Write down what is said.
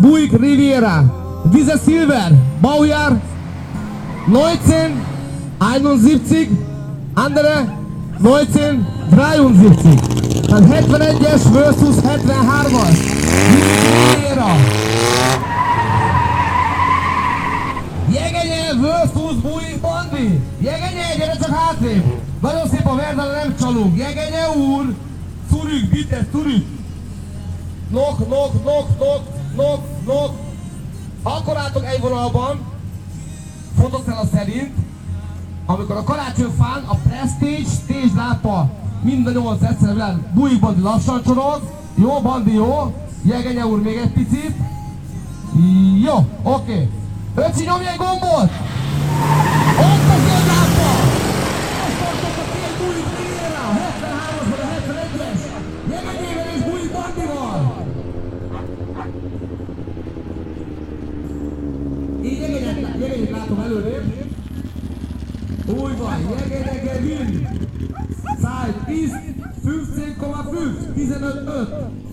Buick Riviera, diese Silver, Baujahr 1971, andere 1973. Tehát 71-es versus 73-as. Riviera. Jegenye versus Buick Bandi. Jegenye, gyere csak hátrébb. Nagyon szép a verdele, nem csalunk. Jegenye úr, Zurück, bitte, Zurück. Nok, nok, nok, nok, nok, nok. Akkor álltok egy vonalban, fotószála szerint, amikor a karácsonyfán a Prestige stage lámpa mind a nyolc egyszerre világ, Bujik Bandi lassan csorog, jó, Bandi jó, Jegenye úr még egy picit, jó, oké. Okay. Öcsi nyomj egy gombot! Látom előrébb. Úgy van, jegenyek gewinn. Zeit ist 15,5, 15,5.